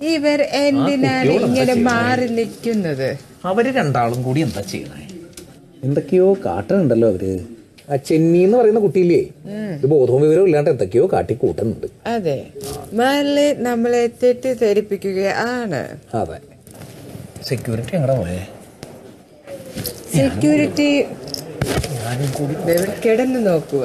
ഇവർ എന്തിനാണ് ഇങ്ങനെ? മാറി നിൽക്കുന്നത്? അവർ രണ്ടാളും കൂടി എന്താ ചെയ്യണേ എന്തൊക്കെയോ കാട്ടണുണ്ടല്ലോ അവർ. ആ ചെന്നി എന്ന് പറയുന്ന കുട്ടിയില്ലേ? ഇത് ബോധവും വിവരവും ഇല്ലാണ്ട് എന്തൊക്കെയോ കാട്ടി കൂട്ടുന്നുണ്ട് അതെ. മല്ലി നമ്മളെ തെറ്റിദ്ധരിപ്പിക്കുകയാണ് അതെ. സെക്യൂരിറ്റി എങ്ങനെ പോയേ? സെക്യൂരിറ്റി കിടന്നു നോക്കുക.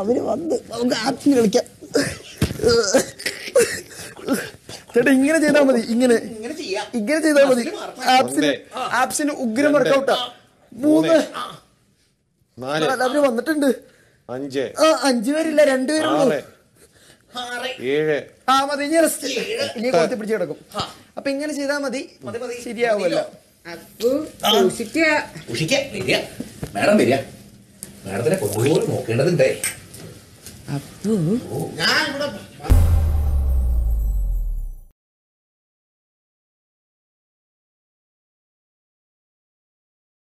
അവർ വന്ന് നമുക്ക് ആപ്സിന് കളിക്കാം. ചേട്ടാ ഇങ്ങനെ ചെയ്താൽ മതി ഇങ്ങനെ. ഇങ്ങനെ ചെയ്താൽ മതി. ആപ്സിന് ആപ്സിന് ഉഗ്രം വർക്കൗട്ടാ മൂന്ന്. അവർ വന്നിട്ടുണ്ട്. അഞ്ച്. ആ അഞ്ചു പേരില്ല രണ്ടുപേരുള്ളൂ ഏഴ്. ആ മതി ഇനി റെസ്റ്റ് ഇനി കുറച്ച് പിടിച്ച് കിടക്കും. അപ്പൊ ഇങ്ങനെ ചെയ്താൽ മതി. ശരിയാവുമല്ലോ. മാഡം വരിക. മാഡത്തിനെ കൊണ്ടുപോയി നോക്കേണ്ടതുണ്ടേ. അപ്പു ഞാൻ ഇവിടെ